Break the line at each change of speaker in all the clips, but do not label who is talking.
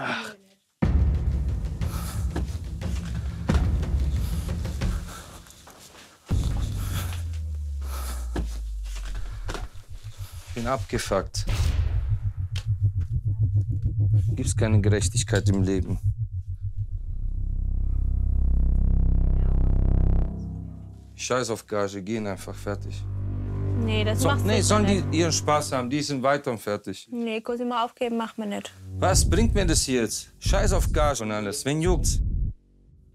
Ich bin abgefuckt. Gibt's keine Gerechtigkeit im Leben. Scheiß auf Gage, gehen einfach fertig.
Nee, das
So,
macht
nee, sollen die
nicht.
ihren Spaß haben, die sind weiter und fertig.
Nee, Cosimo aufgeben macht man nicht.
Was bringt mir das jetzt? Scheiß auf Gage und alles. Wen juckt's?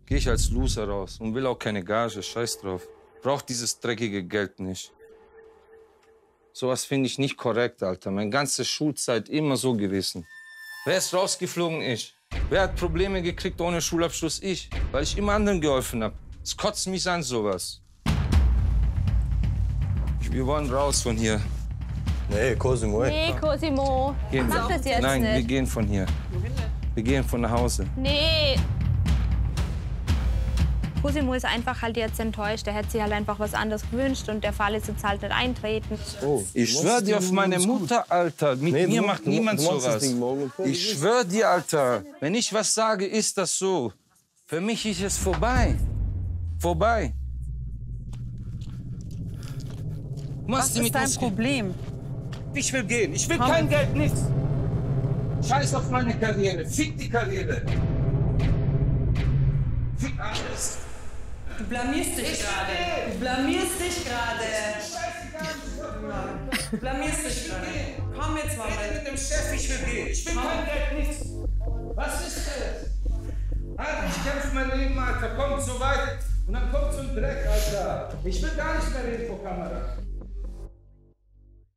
Geh ich als Loser raus und will auch keine Gage. Scheiß drauf. Brauch dieses dreckige Geld nicht. Sowas finde ich nicht korrekt, Alter. Meine ganze Schulzeit immer so gewesen. Wer ist rausgeflogen? Ich. Wer hat Probleme gekriegt ohne Schulabschluss? Ich. Weil ich immer anderen geholfen habe. Es kotzt mich an, sowas. Wir wollen raus von hier.
Nee, Cosimo, ey.
Nee, Cosimo.
Gehen
Mach das jetzt
Nein, wir
nicht.
gehen von hier. Wir gehen von nach Hause.
Nee. Cosimo ist einfach halt jetzt enttäuscht. Er hätte sich halt einfach was anderes gewünscht und der Fall ist jetzt halt nicht eintreten.
Oh,
Ich schwör dir auf meine Mutter, Alter. Mit
Nee,
mir macht
du-
niemand
du
sowas. Ich schwör dir, Alter. Wenn ich was sage, ist das so. Für mich ist es vorbei. Vorbei.
Was ist dein Problem?
Ich will gehen. Ich will kein Geld, nichts. Scheiß auf meine Karriere. Fick die Karriere. Fick alles.
Du blamierst dich gerade. Du blamierst dich gerade. Du blamierst dich gerade. Komm jetzt mal
Rede
mit.
mit dem Chef, ich will gehen. Ich will kein Geld, nichts. Was ist das? Alter, ich kämpfe mein Leben, Alter. Kommt so weit und dann kommt so ein Dreck, Alter. Ich will gar nicht mehr reden vor Kamera.